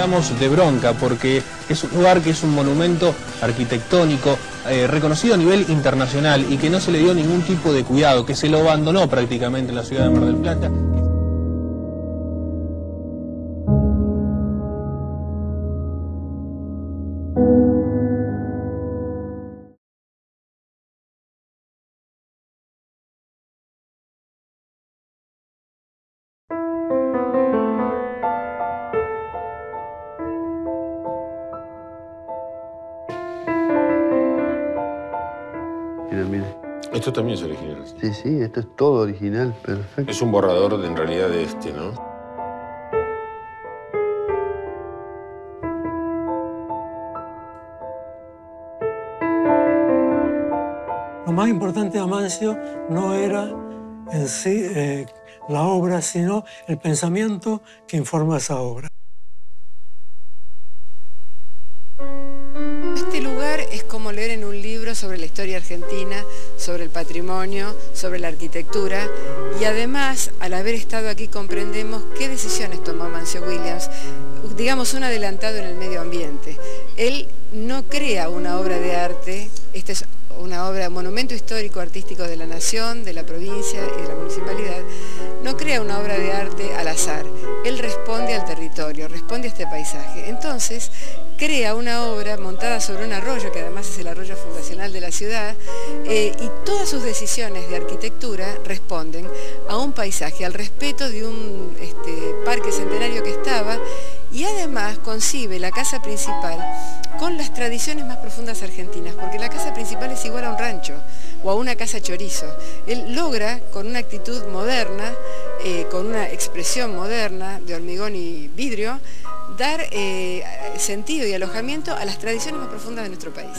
hablamos de bronca porque es un lugar que es un monumento arquitectónico eh, reconocido a nivel internacional y que no se le dio ningún tipo de cuidado, que se lo abandonó prácticamente en la ciudad de Mar del Plata. Mira, mira. Esto también es original. Sí, sí, esto es todo original, perfecto. Es un borrador de, en realidad de este, ¿no? Lo más importante de Amancio no era en sí eh, la obra, sino el pensamiento que informa esa obra. Es como leer en un libro sobre la historia argentina, sobre el patrimonio, sobre la arquitectura y además al haber estado aquí comprendemos qué decisiones tomó Mancio Williams, digamos un adelantado en el medio ambiente. Él no crea una obra de arte, esta es una obra, monumento histórico artístico de la nación, de la provincia no crea una obra de arte al azar. Él responde al territorio, responde a este paisaje. Entonces, crea una obra montada sobre un arroyo, que además es el arroyo fundacional de la ciudad, eh, y todas sus decisiones de arquitectura responden a un paisaje, al respeto de un este, parque centenario que estaba, y además concibe la casa principal con las tradiciones más profundas argentinas, porque la casa principal es igual a un rancho o a una casa chorizo. Él logra, con una actitud moderna, eh, con una expresión moderna de hormigón y vidrio, dar eh, sentido y alojamiento a las tradiciones más profundas de nuestro país.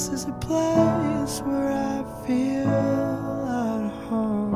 This is a place where I feel at home.